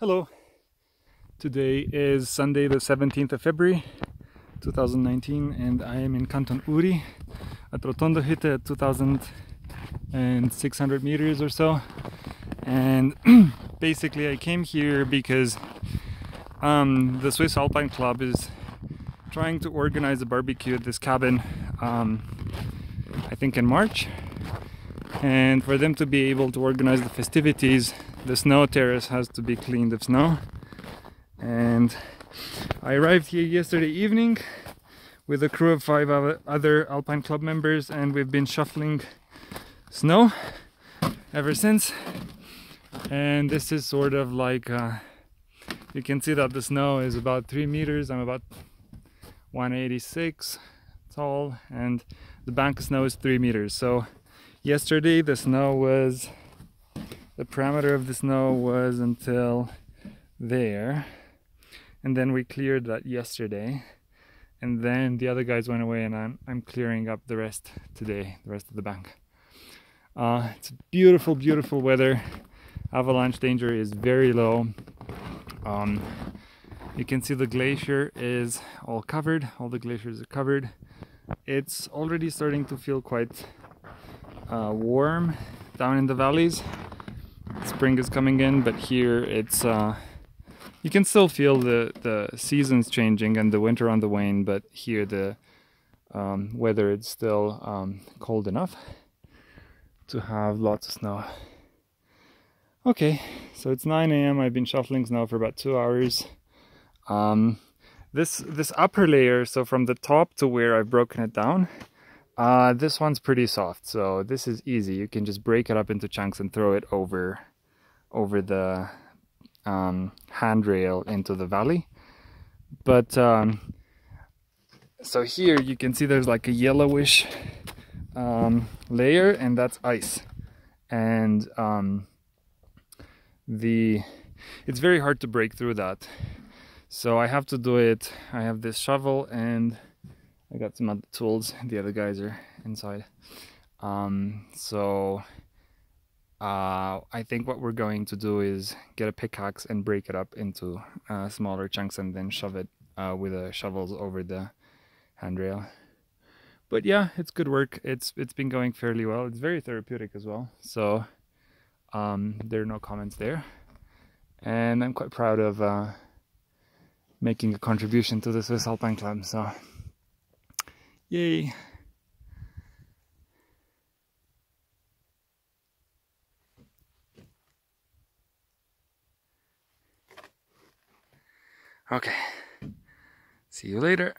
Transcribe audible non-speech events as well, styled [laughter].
Hello. Today is Sunday the 17th of February 2019 and I am in Canton Uri at Rotondo Hütte at 2600 meters or so and [clears throat] basically I came here because um, the Swiss Alpine Club is trying to organize a barbecue at this cabin um, I think in March and for them to be able to organize the festivities the snow terrace has to be cleaned of snow. And I arrived here yesterday evening with a crew of five other Alpine Club members and we've been shuffling snow ever since. And this is sort of like uh, you can see that the snow is about three meters. I'm about 186 tall and the bank of snow is three meters. So yesterday the snow was the parameter of the snow was until there and then we cleared that yesterday and then the other guys went away and I'm, I'm clearing up the rest today the rest of the bank. Uh, it's beautiful beautiful weather. Avalanche danger is very low. Um, you can see the glacier is all covered all the glaciers are covered. It's already starting to feel quite uh, warm down in the valleys spring is coming in, but here it's uh, you can still feel the the seasons changing and the winter on the wane. But here the um, weather is still um, cold enough to have lots of snow. Okay, so it's 9 a.m. I've been shuffling snow for about two hours. Um, this this upper layer, so from the top to where I've broken it down, uh, this one's pretty soft, so this is easy. You can just break it up into chunks and throw it over over the um, handrail into the valley. But um, so here you can see there's like a yellowish um, layer and that's ice. And um, the it's very hard to break through that. So I have to do it. I have this shovel and I got some other tools. The other guys are inside. Um, so uh, I think what we're going to do is get a pickaxe and break it up into uh, smaller chunks and then shove it uh, with the shovels over the handrail. But yeah, it's good work. It's it's been going fairly well. It's very therapeutic as well. So um, there are no comments there, and I'm quite proud of uh, making a contribution to the Swiss Alpine Club. So yay! Okay. See you later.